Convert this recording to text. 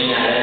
any?